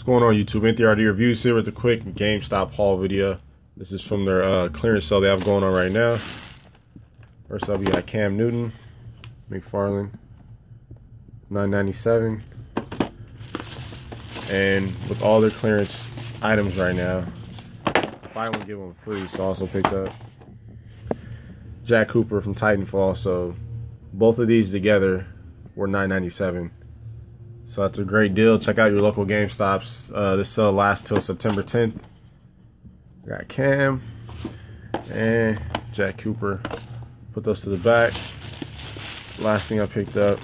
What's going on YouTube? NTRD Reviews here with a quick GameStop haul video. This is from their uh, clearance sale they have going on right now. First up, we got Cam Newton, McFarlane, 997 And with all their clearance items right now, buy one, get one free. So I also picked up Jack Cooper from Titanfall. So both of these together were 997 so that's a great deal. Check out your local GameStops. Uh, this sale lasts till September 10th. Got Cam and Jack Cooper. Put those to the back. Last thing I picked up.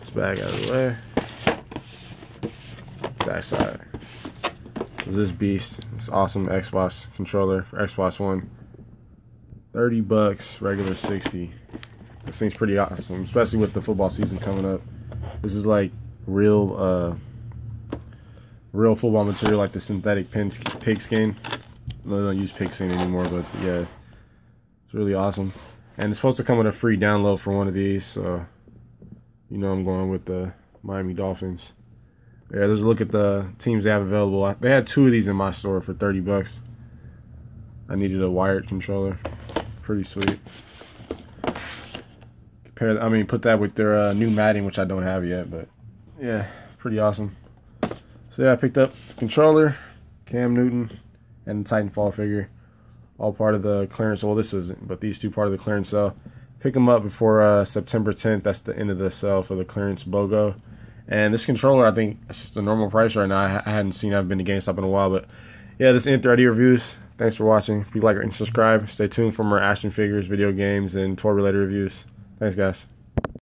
This bag out of the way. Back side. This beast. This awesome Xbox controller for Xbox One. 30 bucks, regular 60. This thing's pretty awesome, especially with the football season coming up. This is like real, uh, real football material, like the synthetic pigskin. They don't use pigskin anymore, but yeah, it's really awesome. And it's supposed to come with a free download for one of these, so you know I'm going with the Miami Dolphins. Yeah, let's look at the teams they have available. They had two of these in my store for 30 bucks. I needed a wired controller. Pretty sweet pair. I mean, put that with their uh, new Madden, which I don't have yet, but yeah, pretty awesome. So yeah, I picked up controller, Cam Newton, and the Titanfall figure, all part of the clearance. Well, this isn't, but these two part of the clearance sale. Pick them up before uh, September 10th. That's the end of the sale for the clearance BOGO. And this controller, I think it's just a normal price right now. I, I hadn't seen. I've been to GameStop in a while, but yeah, this is N3D reviews. Thanks for watching. If you like and subscribe, stay tuned for more action figures, video games, and toy related reviews. Thanks, guys.